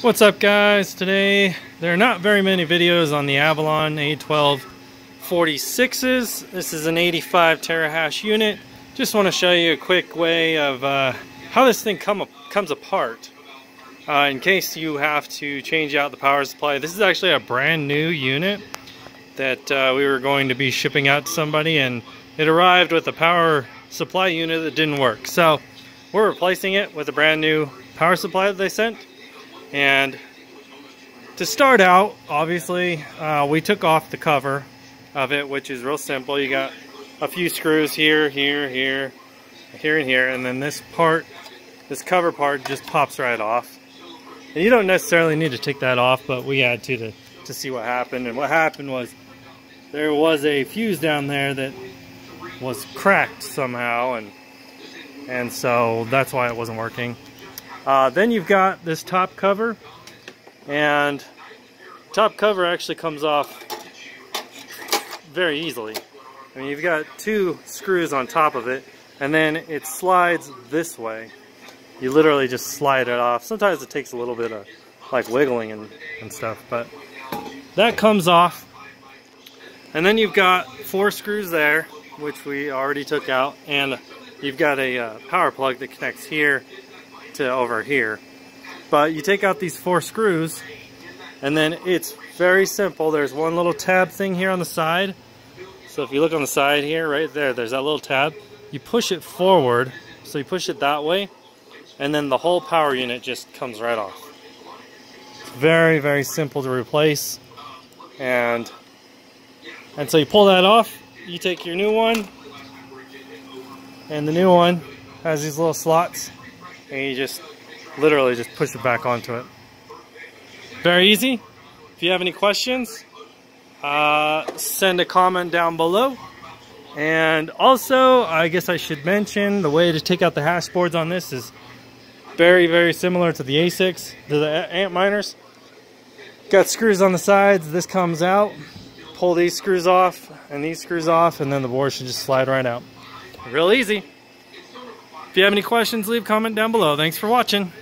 What's up guys? Today there are not very many videos on the Avalon A12 46s. This is an 85 terahash unit. Just want to show you a quick way of uh, how this thing come comes apart. Uh, in case you have to change out the power supply. This is actually a brand new unit that uh, we were going to be shipping out to somebody and it arrived with a power supply unit that didn't work. So we're replacing it with a brand new power supply that they sent. And to start out, obviously, uh, we took off the cover of it, which is real simple. You got a few screws here, here, here, here, and here, and then this part, this cover part just pops right off. And you don't necessarily need to take that off, but we had to to, to see what happened. And what happened was there was a fuse down there that was cracked somehow, and and so that's why it wasn't working. Uh, then you've got this top cover and top cover actually comes off very easily. I mean you've got two screws on top of it and then it slides this way. You literally just slide it off. Sometimes it takes a little bit of like wiggling and, and stuff but that comes off and then you've got four screws there which we already took out and you've got a uh, power plug that connects here to over here. But you take out these four screws and then it's very simple. There's one little tab thing here on the side. So if you look on the side here, right there, there's that little tab. You push it forward, so you push it that way, and then the whole power unit just comes right off. It's very, very simple to replace. And, and so you pull that off, you take your new one, and the new one has these little slots and you just literally just push it back onto it. Very easy. If you have any questions, uh, send a comment down below. And also, I guess I should mention the way to take out the hash boards on this is very, very similar to the ASICs, to the Antminers. Got screws on the sides, this comes out. Pull these screws off and these screws off, and then the board should just slide right out. Real easy. If you have any questions, leave a comment down below. Thanks for watching.